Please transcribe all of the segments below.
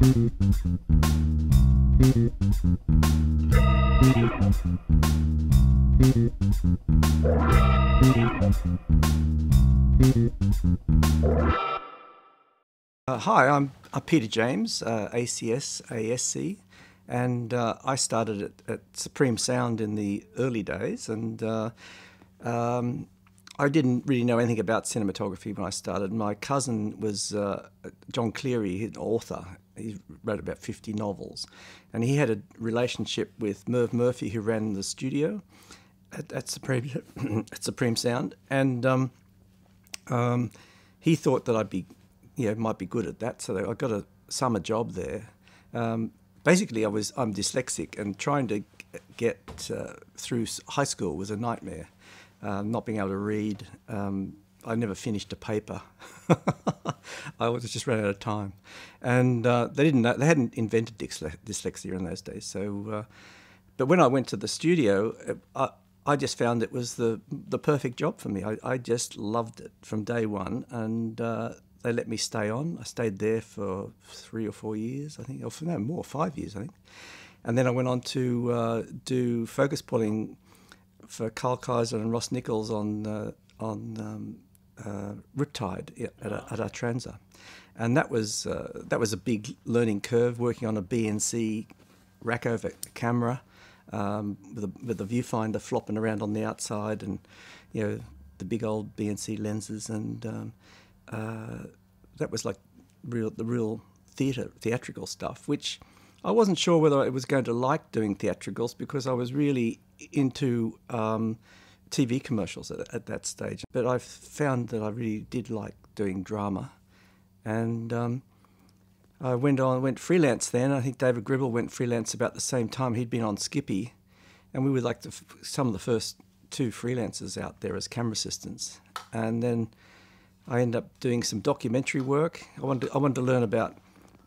Uh, hi, I'm, Peter James, uh, ACS, ASC, and uh, I started at, at, Supreme Sound in the early days, and uh, um, I didn't really know anything about cinematography when I started. My cousin was uh, Jon Cleary, an author. He wrote about 50 novels, and he had a relationship with Merv Murphy, who ran the studio at, at Supreme at Supreme Sound, and um, um, he thought that I'd be you know, might be good at that. So I got a summer job there. Um, basically, I was I'm dyslexic, and trying to get uh, through high school was a nightmare. Um, not being able to read, um, I never finished a paper. I was just ran out of time, and uh, they didn't know, they hadn't invented dyslexia in those days. So, uh, but when I went to the studio, uh, I, I just found it was the the perfect job for me. I, I just loved it from day one, and uh, they let me stay on. I stayed there for three or four years, I think, or for no more, five years, I think. And then I went on to uh, do focus pulling for Carl Kayser and Ross Nichols on uh, on um, uh, Riptide at, at, at and that was uh, that was a big learning curve. Working on a BNC rack over camera um, with a with a viewfinder flopping around on the outside, and you know the big old BNC lenses and um, uh, that was like real the real theatre theatrical stuff, which I wasn't sure whether I was going to like doing theatricals because I was really into um, TV commercials at, at, that stage. But I found that I really did like doing drama, and um, I went on went freelance then. I think David Gribble went freelance about the same time. He'd been on Skippy, and we were like the, some of the first two freelancers out there as camera assistants, and then I ended up doing some documentary work. I wanted to, I wanted to learn about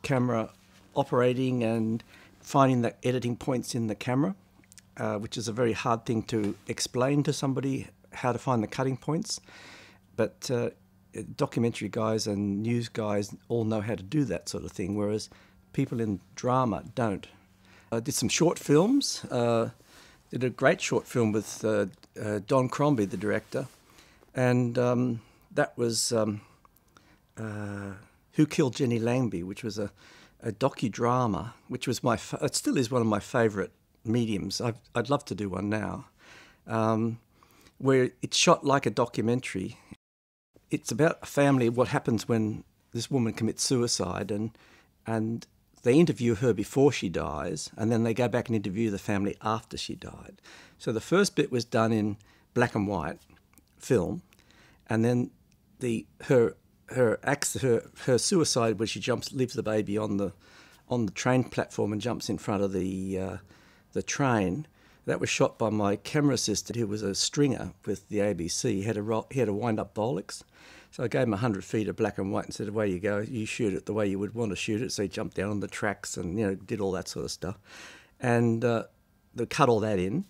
camera operating and finding the editing points in the camera, uh, which is a very hard thing to explain to somebody how to find the cutting points. But uh, documentary guys and news guys all know how to do that sort of thing, whereas people in drama don't. I did some short films. Uh, did a great short film with uh, uh, Don Crombie, the director, and um, that was um, uh, Who Killed Jenny Langby, which was a, a docudrama, which was my it still is one of my favourite mediums. i would love to do one now, um, where it's shot like a documentary. It's about a family, what happens when this woman commits suicide, and and they interview her before she dies, and then they go back and interview the family after she died. So the first bit was done in black and white film, and then the her her acts her her suicide when she jumps leaves the baby on the on the train platform and jumps in front of the uh, the train. That was shot by my camera assistant, who was a stringer with the ABC. He had a he had a wind up Bolex, so I gave him hundred feet of black and white and said, "Away you go. You shoot it the way you would want to shoot it." So he jumped down on the tracks and you know did all that sort of stuff, and uh, they cut all that in,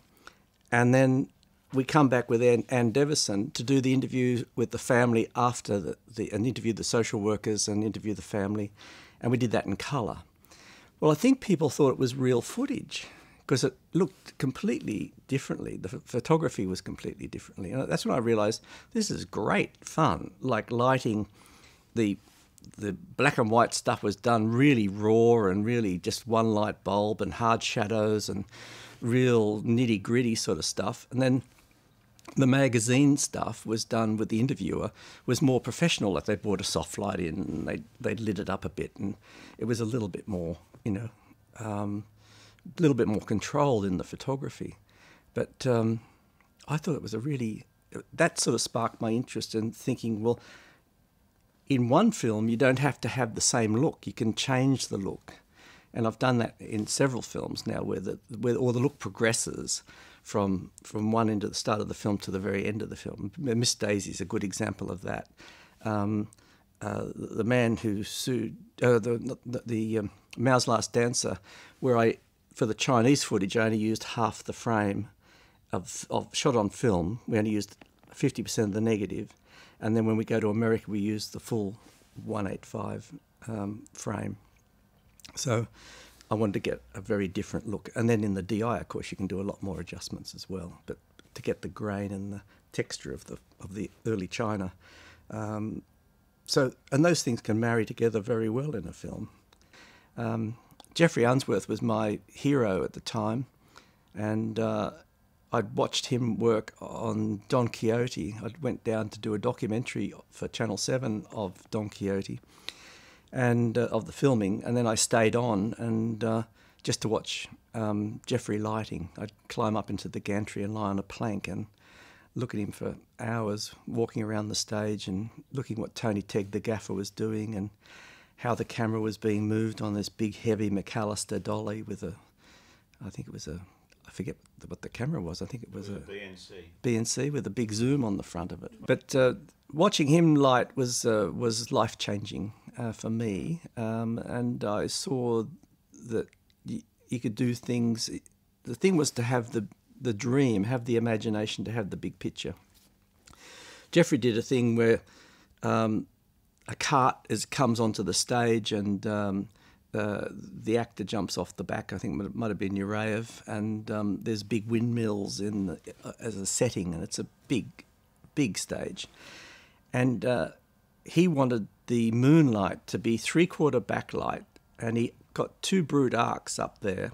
and then we come back with Anne, Anne Deveson to do the interview with the family after the, the and interview the social workers and interview the family, and we did that in colour. Well, I think people thought it was real footage because it looked completely differently. The photography was completely differently, and that's when I realised this is great fun. Like lighting, the the black and white stuff was done really raw and really just one light bulb and hard shadows and real nitty gritty sort of stuff, and then the magazine stuff was done with the interviewer was more professional. Like they brought a soft light in and they they lit it up a bit, and it was a little bit more, you know, um, a little bit more controlled in the photography. But um, I thought it was a really that sort of sparked my interest in thinking, well, in one film you don't have to have the same look; you can change the look, and I've done that in several films now, where the where or the look progresses from from one end of the start of the film to the very end of the film. Miss Daisy is a good example of that. Um, uh, the man who sued uh, the the, the um, Mao's Last Dancer, where I for the Chinese footage I only used half the frame of, of shot on film. We only used fifty percent of the negative, and then when we go to America, we use the full one eight five um, frame. So I wanted to get a very different look. And then in the DI, of course, you can do a lot more adjustments as well. But to get the grain and the texture of the of the early china, um, so and those things can marry together very well in a film. Um, Geoffrey Unsworth was my hero at the time, and uh, I'd watched him work on Don Quixote. I went down to do a documentary for Channel Seven of Don Quixote, and uh, of the filming, and then I stayed on and uh, just to watch um, Geoffrey lighting. I'd climb up into the gantry and lie on a plank and look at him for hours, walking around the stage and looking what Tony Tegg, the gaffer, was doing and how the camera was being moved on this big, heavy McAllister dolly with a, I think it was a, I forget what the camera was. I think it was, It a, was a BNC. BNC with a big zoom on the front of it. But uh, watching him light was uh, was life changing uh, for me, um, and I saw that you could do things. The thing was to have the the dream, have the imagination, to have the big picture. Geoffrey did a thing where um, a cart is comes onto the stage and. Um, uh, the actor jumps off the back. I think it might have been Nureyev, and um, there's big windmills in the, uh, as a setting, and it's a big, big stage. And uh, he wanted the moonlight to be three quarter backlight, and he got two Brute arcs up there,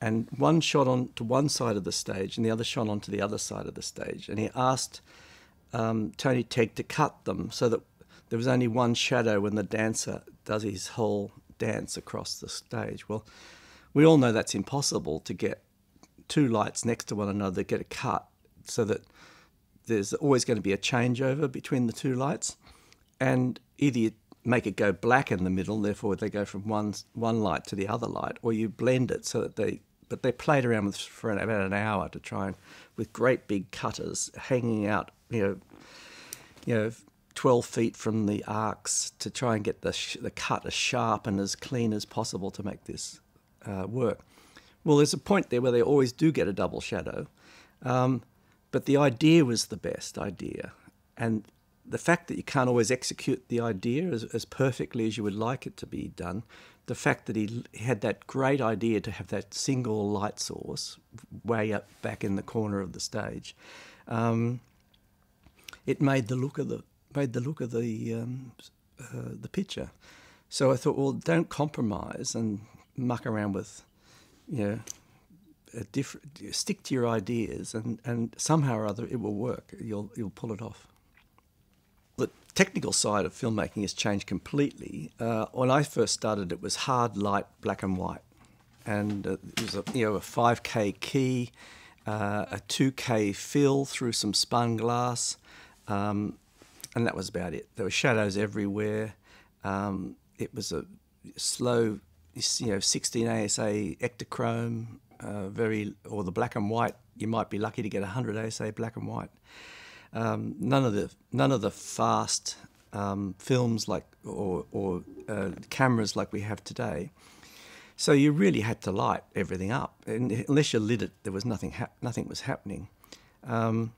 and one shot on to one side of the stage, and the other shot onto the other side of the stage. And he asked um, Tony Tegg to cut them so that there was only one shadow when the dancer does his whole dance across the stage. Well, we all know that's impossible to get two lights next to one another, get a cut, so that there's always going to be a changeover between the two lights, and either you make it go black in the middle, therefore they go from one one light to the other light, or you blend it so that they. But they played around with for about an hour to try and with great big cutters hanging out, you know, you know, 12 feet from the arcs to try and get the, the cut as sharp and as clean as possible to make this uh, work. Well, there's a point there where they always do get a double shadow, um, but the idea was the best idea. And the fact that you can't always execute the idea as, as perfectly as you would like it to be done, the fact that he had that great idea to have that single light source way up back in the corner of the stage, um, it made the look of the made the look of the um, uh, the picture. So I thought, well, don't compromise and muck around with, you know, a different. Stick to your ideas, and, and somehow or other it will work. You'll you'll pull it off. The technical side of filmmaking has changed completely. Uh, when I first started, it was hard light, black and white, and uh, it was a you know a 5K key, uh, a 2K fill through some spun glass. Um, and that was about it. There were shadows everywhere. Um, it was a slow, you know, 16 ASA Ektachrome, uh, very or the black and white. You might be lucky to get 100 ASA black and white. Um, none of the none of the fast um, films like or, or uh, cameras like we have today. So you really had to light everything up, and unless you lit it, there was nothing. Nothing was happening. Um,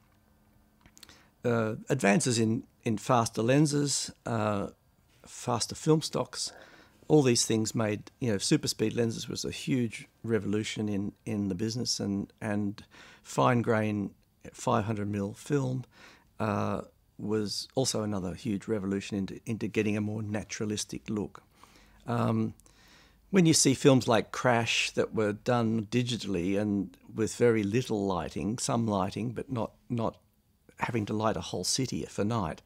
uh, advances in, in faster lenses, uh, faster film stocks, all these things made you know super speed lenses was a huge revolution in, in the business and and fine grain 500 mil film uh, was also another huge revolution into into getting a more naturalistic look. Um, when you see films like Crash that were done digitally and with very little lighting, some lighting, but not not having to light a whole city for night,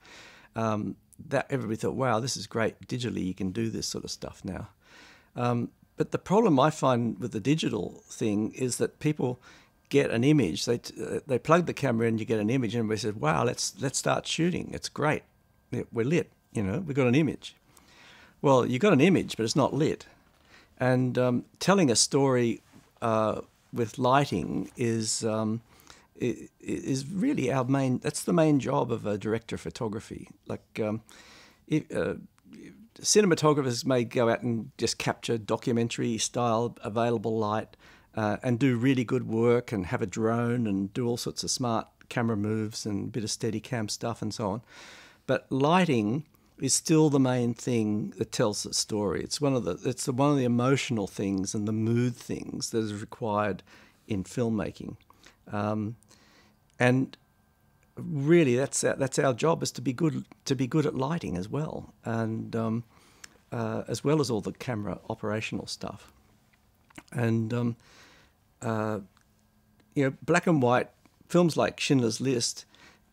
um, that everybody thought, "Wow, this is great! Digitally, you can do this sort of stuff now." Um, but the problem I find with the digital thing is that people get an image. They uh, they plug the camera in, you get an image, and everybody says, "Wow, let's let's start shooting. It's great. We're lit. You know, we've got an image." Well, you've got an image, but it's not lit. And um, telling a story uh, with lighting is um, is really our main. That's the main job of a director of photography. Like, um, if, uh, cinematographers may go out and just capture documentary style available light uh, and do really good work and have a drone and do all sorts of smart camera moves and a bit of steady cam stuff and so on. But lighting is still the main thing that tells the story. It's one of the it's one of the emotional things and the mood things that is required in filmmaking, um, and really that's our, that's our job is to be good to be good at lighting as well, and um, uh, as well as all the camera operational stuff, and um, uh, you know black and white films like Schindler's List.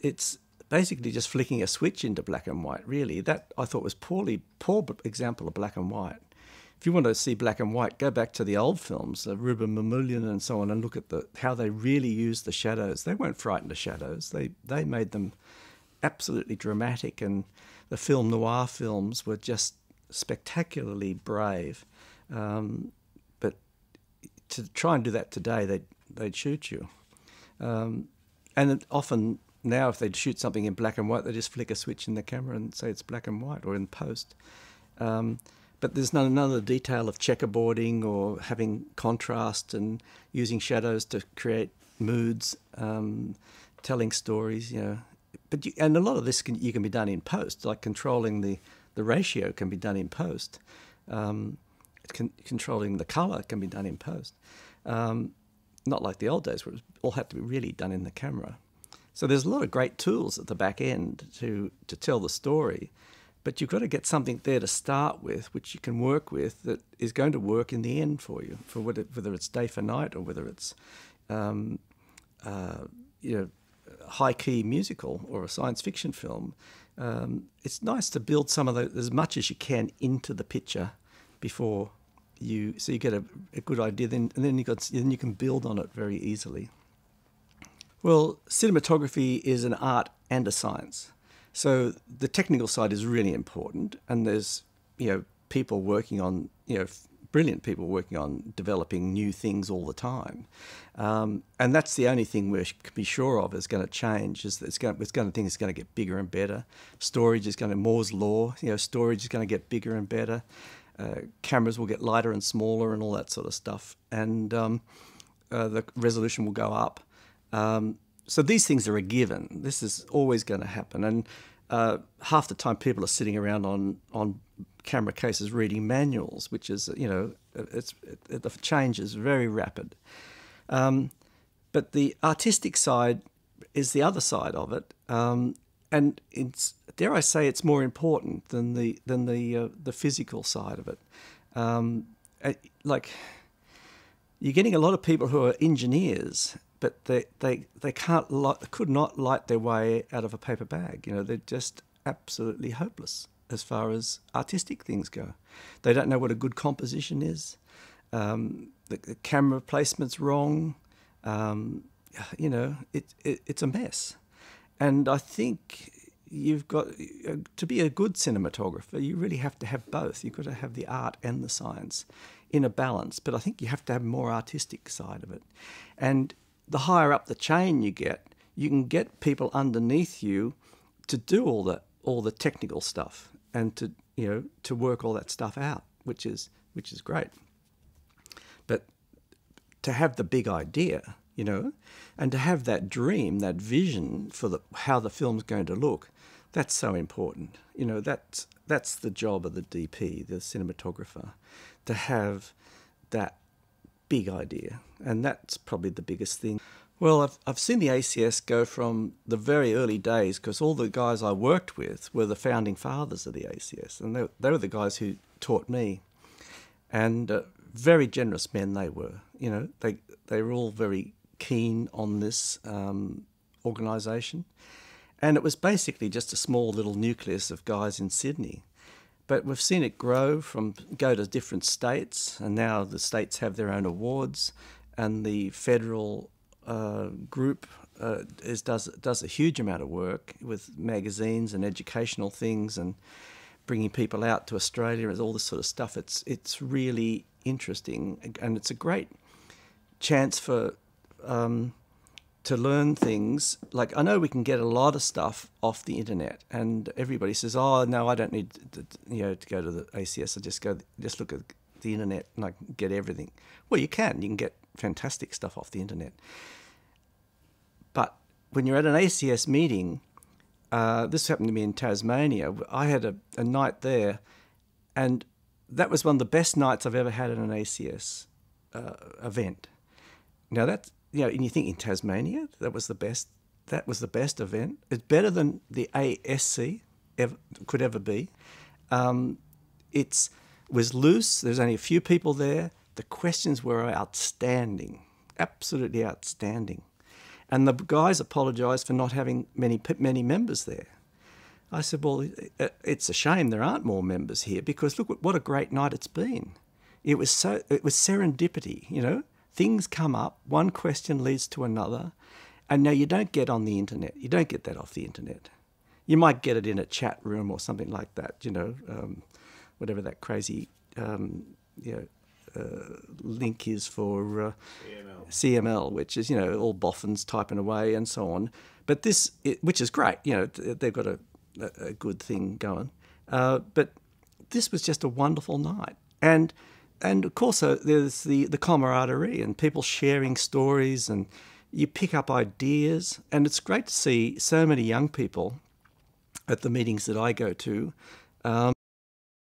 It's basically just flicking a switch into black and white. Really, that I thought was poorly poor example of black and white. If you want to see black and white, go back to the old films, the Rouben Mamoulian and so on, and look at the how they really used the shadows. They weren't frightened of shadows. They they made them absolutely dramatic, and the film noir films were just spectacularly brave. Um, but to try and do that today, they'd they'd shoot you. Um, and often now if they'd shoot something in black and white, they just flick a switch in the camera and say it's black and white or in post. Um, but there's the detail of checkerboarding or having contrast and using shadows to create moods, um, telling stories. You know, but you, and a lot of this can, you can be done in post, like controlling the the ratio can be done in post. Um, con- controlling the color can be done in post. Um, not like the old days where it all had to be really done in the camera. So there's a lot of great tools at the back end to, to tell the story, but you've got to get something there to start with, which you can work with that is going to work in the end for you, for whether, whether it's day for night or whether it's um, uh, you know high key musical or a science fiction film. Um, it's nice to build some of the as much as you can into the picture before you so you get a, a good idea then and then you got then you can build on it very easily. Well, cinematography is an art and a science. So the technical side is really important, and there's you know people working on you know brilliant people working on developing new things all the time, um, and that's the only thing we can be sure of is going to change. Is that it's going it's going to going to get bigger and better. Storage is going to Moore's law. You know, storage is going to get bigger and better. Uh, cameras will get lighter and smaller and all that sort of stuff, and um, uh, the resolution will go up. Um, so these things are a given. This is always going to happen, and uh, half the time people are sitting around on on camera cases reading manuals, which is you know it's it, the change is very rapid. Um, but the artistic side is the other side of it, um, and it's dare I say it's more important than the than the uh, the physical side of it. Um, like you're getting a lot of people who are engineers but they they they can't light, could not light their way out of a paper bag. You know, they're just absolutely hopeless as far as artistic things go. They don't know what a good composition is. Um, the, the, camera placement's wrong. Um, you know, it, it, it's a mess. And I think you've got uh, to be a good cinematographer. You really have to have both. You've got to have the art and the science in a balance. But I think you have to have more artistic side of it. And the higher up the chain you get, you can get people underneath you to do all the all the technical stuff and to you know to work all that stuff out, which is which is great. But to have the big idea, you know, and to have that dream, that vision for the how the film's going to look, that's so important. You know, that's that's the job of the DP, the cinematographer, to have that big idea, and that's probably the biggest thing. Well, I've, I've seen the ACS go from the very early days because all the guys I worked with were the founding fathers of the ACS, and they, they were the guys who taught me. And uh, very generous men they were. You know, they they were all very keen on this um, organisation, and it was basically just a small little nucleus of guys in Sydney but we've seen it grow from go to different states, and now the states have their own awards, and the federal uh, group uh, is, does does a huge amount of work with magazines and educational things and bringing people out to Australia and all this sort of stuff. It's it's really interesting, and it's a great chance for um, to learn things. Like I know we can get a lot of stuff off the internet, and everybody says, "Oh no, I don't need to, you know to go to the ACS. I just go just look at the internet and I can get everything." Well, you can. You can get fantastic stuff off the internet. But when you're at an ACS meeting, Uh, this happened to me in Tasmania. I had a, a night there, and that was one of the best nights I've ever had at an ACS uh, event. Now that you know, and you think in Tasmania that was the best. That was the best event. It's better than the ASC ever, could ever be. Um, it's was loose. There's only a few people there. The questions were outstanding, absolutely outstanding, and the guys apologised for not having many many members there. I said, well, it's a shame there aren't more members here because look what a great night it's been. It was so it was serendipity, you know. Things come up, one question leads to another, and now you don't get on the internet. You don't get that off the internet. You might get it in a chat room or something like that, you know, um, whatever that crazy um, you know, uh, link is for uh, CML. CML, which is you know all boffins typing away and so on. But this, it, which is great, you know, they've got a a, good thing going. Uh, but this was just a wonderful night, and and of course uh, there's the the camaraderie and people sharing stories, and you pick up ideas, and it's great to see so many young people at the meetings that I go to, um,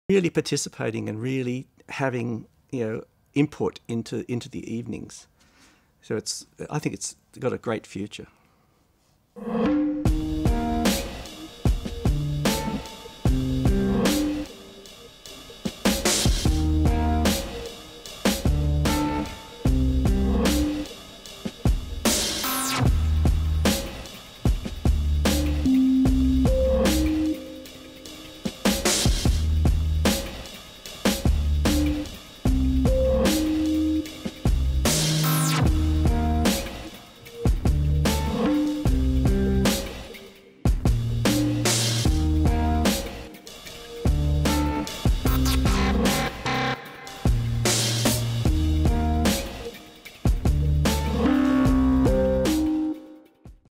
really participating and really having you know input into into the evenings. So it's I think it's got a great future.